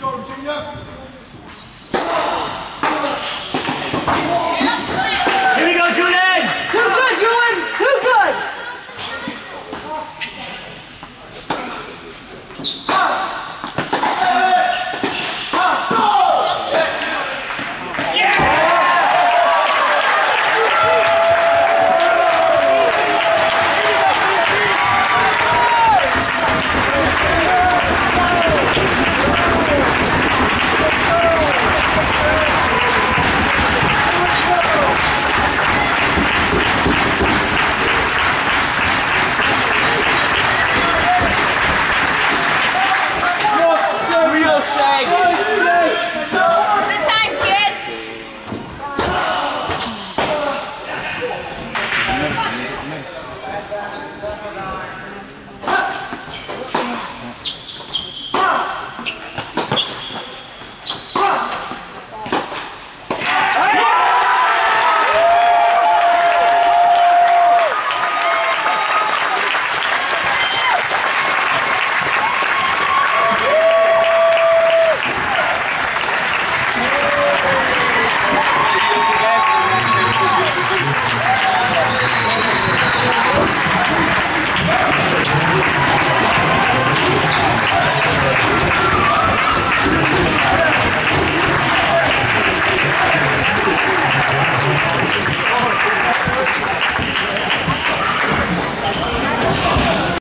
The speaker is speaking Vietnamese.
cầu chính nhá